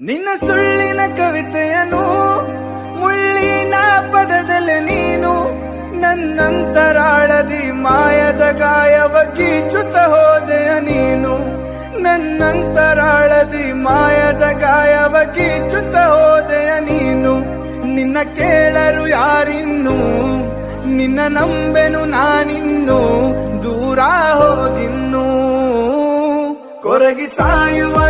ನಿನ್ನ ಸುಳ್ಳಿನ ಕವಿತೆಯನು, ಮುಳ್ಳಿನ ಪದದಲ್ಲಿ ನೀನು ನನ್ನಂತರಾಳದಿ ಮಾಯದ ಗಾಯವ ಗೀಚುತ್ತ ಹೋದೆಯ ನೀನು. ನನ್ನಂತರಾಳದಿ ಮಾಯದ ಗಾಯವ ಗೀಚುತ್ತ ಹೋದೆಯ ನೀನು. ನಿನ್ನ ಕೇಳರು ಯಾರಿನ್ನು, ನಿನ್ನ ನಂಬೆನು ನಾನಿನ್ನು, ದೂರ ಹೋಗಿನ್ನು. ಕೊರಗಿ ಸಾಯುವ